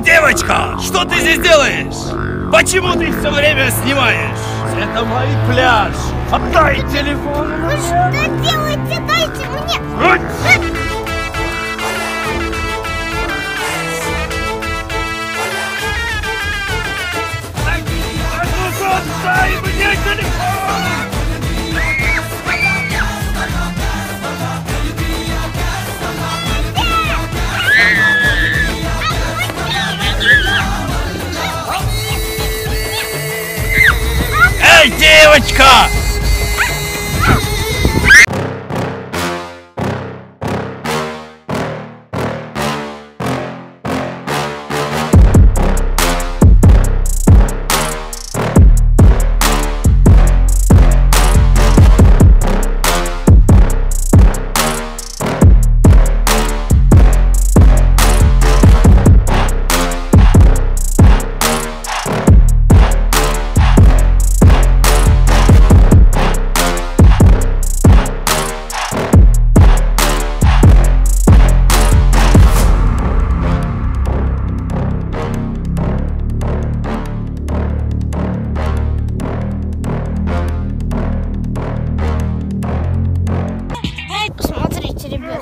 девочка, что ты здесь делаешь? Почему ты все время снимаешь? Это мой пляж. Отдай телефон. Вы что делаете? Дайте мне! Отдай Эй, девочка!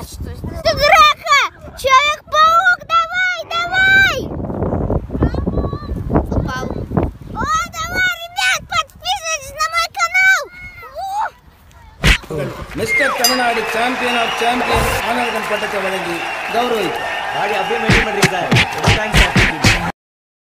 Смотрите, ребят, что здесь. Это драка! Человек-паук, давай, давай! Упал. О, давай, ребят, подписывайтесь на мой канал! Во! மிஸ்டர் Tamil Nadu champion of champion Anandan பட்டத்தை வழங்கி கௌரவித்தார் பாடி அப்படியே மெயின்டைன் பண்றீங்க சார் தேங்க்ஸ் சார்